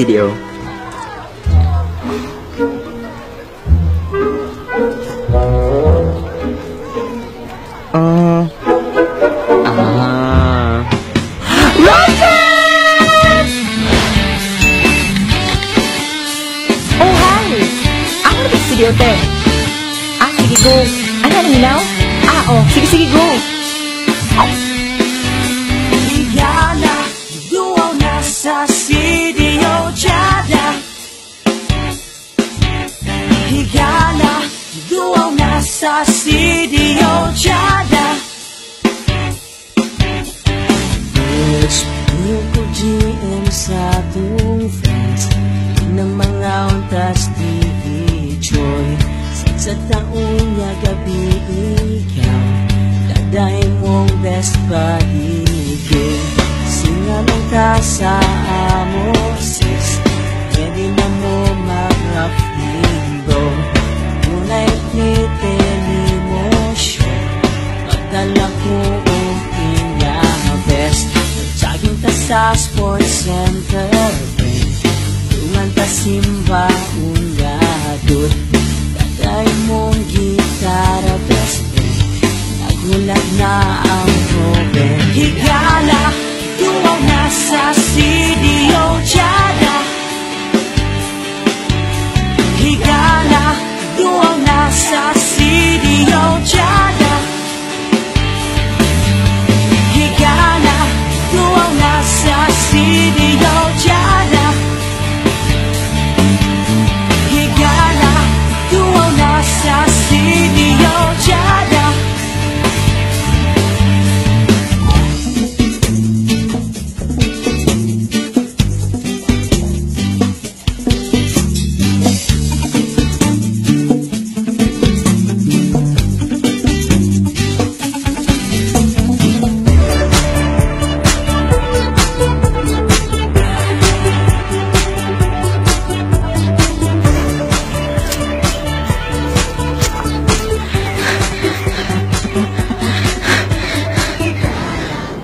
Video. Uh, ah. Oh, hi! Ako na studio, te. Ah, sige, go. Ano, ano, ilaw? Ah, oh. Sige, sige, go. Higala, duwaw na sa CDO Jada Bitch, sa atong friends Na mga untas TV Joy. Sa taon niya gabi ikaw Daday mong best sports center rin Tungan pasimba un gadot Tatay mong gitara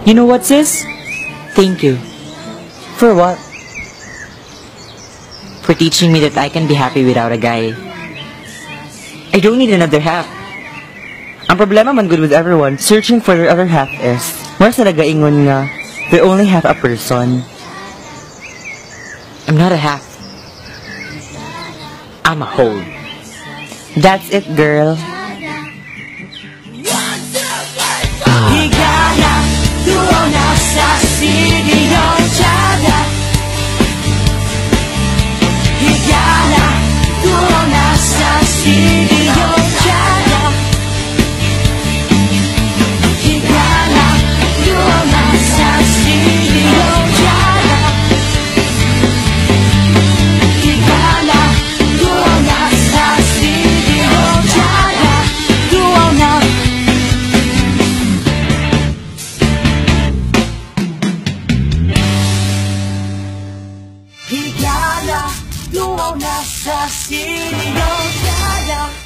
You know what, sis? Thank you. For what? For teaching me that I can be happy without a guy. I don't need another half. Ang problema man good with everyone, searching for their other half is, more sa nagaingon nga, they only have a person. I'm not a half. I'm a whole. That's it, girl. see no aún así. Yo.